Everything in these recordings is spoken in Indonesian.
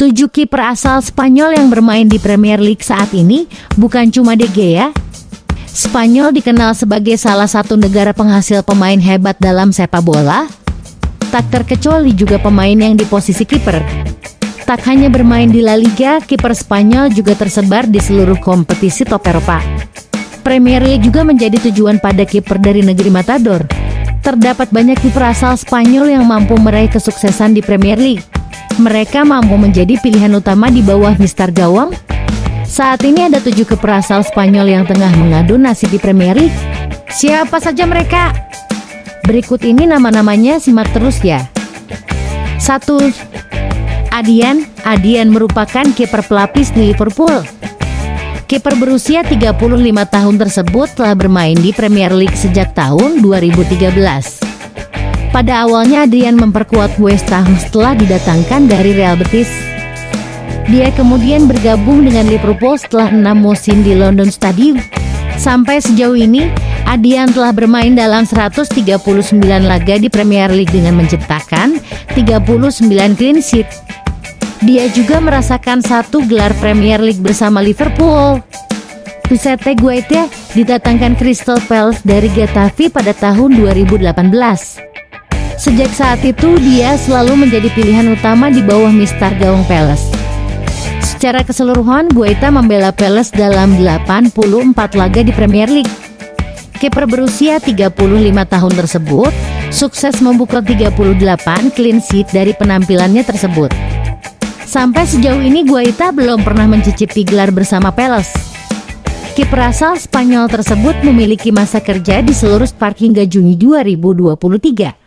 Tujuh kiper asal Spanyol yang bermain di Premier League saat ini bukan cuma De Gea. Spanyol dikenal sebagai salah satu negara penghasil pemain hebat dalam sepak bola. Tak terkecuali juga pemain yang di posisi kiper. Tak hanya bermain di La Liga, kiper Spanyol juga tersebar di seluruh kompetisi top Eropa. Premier League juga menjadi tujuan pada kiper dari negeri Matador. Terdapat banyak kiper asal Spanyol yang mampu meraih kesuksesan di Premier League mereka mampu menjadi pilihan utama di bawah Mister Gawang? Saat ini ada tujuh keperasal Spanyol yang tengah mengadu nasib di Premier League. Siapa saja mereka? Berikut ini nama-namanya simak terus ya. 1. Adian Adian merupakan kiper pelapis di Liverpool. Kiper berusia 35 tahun tersebut telah bermain di Premier League sejak tahun 2013. Pada awalnya Adrian memperkuat West Ham setelah didatangkan dari Real Betis. Dia kemudian bergabung dengan Liverpool setelah enam musim di London Stadium. Sampai sejauh ini, Adrian telah bermain dalam 139 laga di Premier League dengan menciptakan 39 clean sheet. Dia juga merasakan satu gelar Premier League bersama Liverpool. Pusete Guaita didatangkan Crystal Palace dari Getafe pada tahun 2018. Sejak saat itu dia selalu menjadi pilihan utama di bawah Mister Gawang Palace. Secara keseluruhan, Guaita membela Palace dalam 84 laga di Premier League. Kiper berusia 35 tahun tersebut sukses membuka 38 clean sheet dari penampilannya tersebut. Sampai sejauh ini Guaita belum pernah mencicipi gelar bersama Palace. Kiper asal Spanyol tersebut memiliki masa kerja di seluruh Spark hingga Juni 2023.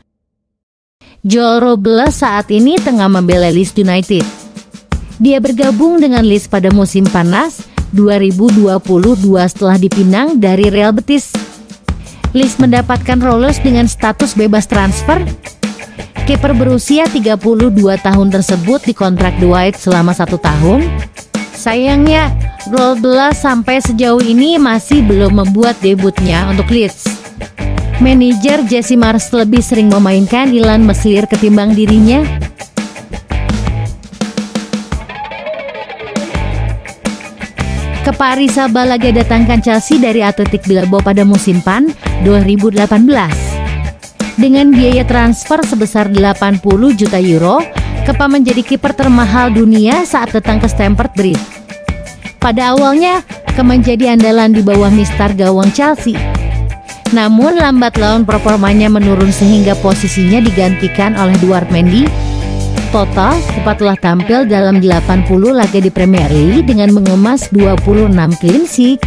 Joel Robles saat ini tengah membela Leeds United. Dia bergabung dengan Leeds pada musim panas 2022 setelah dipinang dari Real Betis. Leeds mendapatkan Robles dengan status bebas transfer. Kiper berusia 32 tahun tersebut dikontrak White selama satu tahun. Sayangnya, Robles sampai sejauh ini masih belum membuat debutnya untuk Leeds. Manajer Jesse Mars lebih sering memainkan Ilan Mesir ketimbang dirinya. Keparisa Balaga datangkan Chelsea dari Atletik Bilbao pada musim PAN 2018. Dengan biaya transfer sebesar 80 juta euro, Kepa menjadi kiper termahal dunia saat datang ke Stamford Bridge. Pada awalnya, Kepa menjadi andalan di bawah Mister gawang Chelsea. Namun lambat laun performanya menurun sehingga posisinya digantikan oleh Duarte Mendy. Total, Kepa telah tampil dalam 80 laga di Premier League dengan mengemas 26 clean sheet.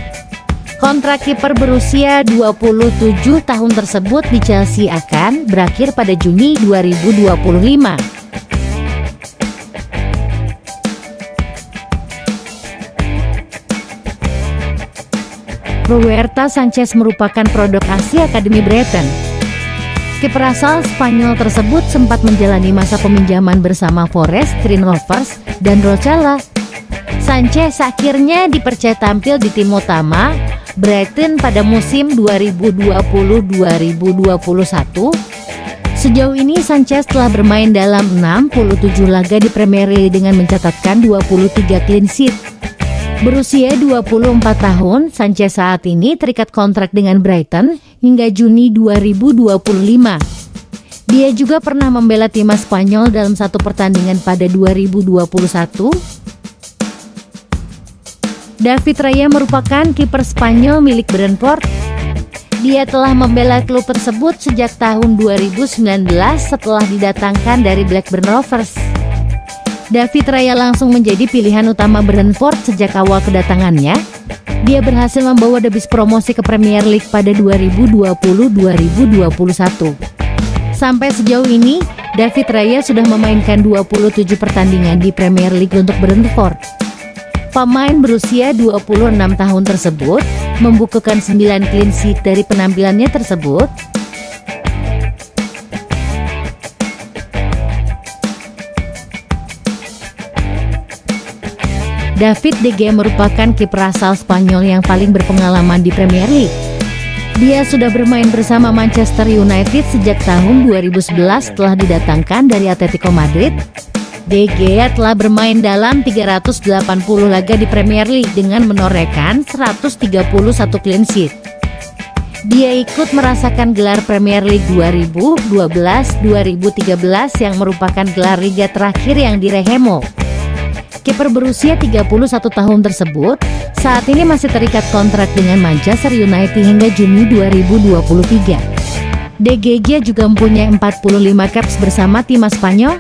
Kontrak kiper berusia 27 tahun tersebut di Chelsea akan berakhir pada Juni 2025. Roberta Sanchez merupakan produk Asia Akademi Brighton. Kiper asal Spanyol tersebut sempat menjalani masa peminjaman bersama Forest, Green Rovers, dan Rochella. Sanchez akhirnya dipercaya tampil di tim utama Brighton pada musim 2020-2021. Sejauh ini Sanchez telah bermain dalam 67 laga di Premier League dengan mencatatkan 23 clean sheet. Berusia 24 tahun, Sanchez saat ini terikat kontrak dengan Brighton hingga Juni 2025. Dia juga pernah membela timnas Spanyol dalam satu pertandingan pada 2021. David Raya merupakan kiper Spanyol milik Brentford. Dia telah membela klub tersebut sejak tahun 2019 setelah didatangkan dari Blackburn Rovers. David Raya langsung menjadi pilihan utama Brentford sejak awal kedatangannya. Dia berhasil membawa debis promosi ke Premier League pada 2020-2021. Sampai sejauh ini, David Raya sudah memainkan 27 pertandingan di Premier League untuk Brentford. Pemain berusia 26 tahun tersebut membukukan 9 clean sheet dari penampilannya tersebut David De Gea merupakan kiper asal Spanyol yang paling berpengalaman di Premier League. Dia sudah bermain bersama Manchester United sejak tahun 2011 setelah didatangkan dari Atletico Madrid. De Gea telah bermain dalam 380 laga di Premier League dengan menorehkan 131 clean sheet. Dia ikut merasakan gelar Premier League 2012-2013 yang merupakan gelar liga terakhir yang direhemo. Kiper berusia 31 tahun tersebut saat ini masih terikat kontrak dengan Manchester United hingga Juni 2023. De Gea juga mempunyai 45 caps bersama timnas Spanyol